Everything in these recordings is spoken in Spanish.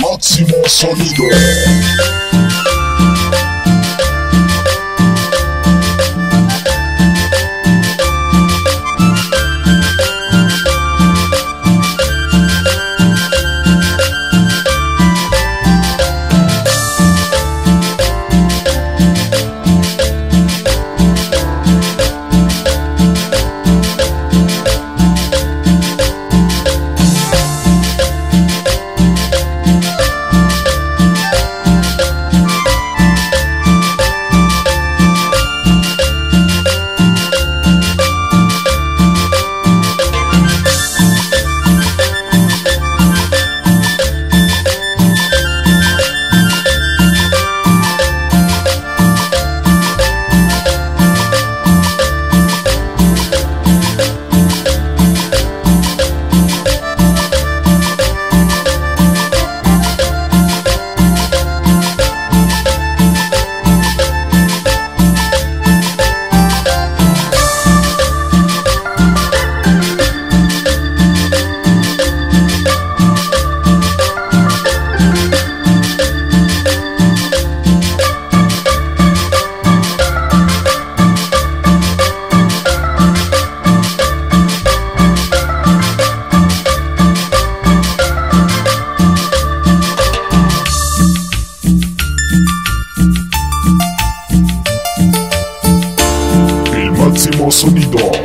máximo sonido. Máximo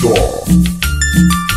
sonido. El máximo sonido.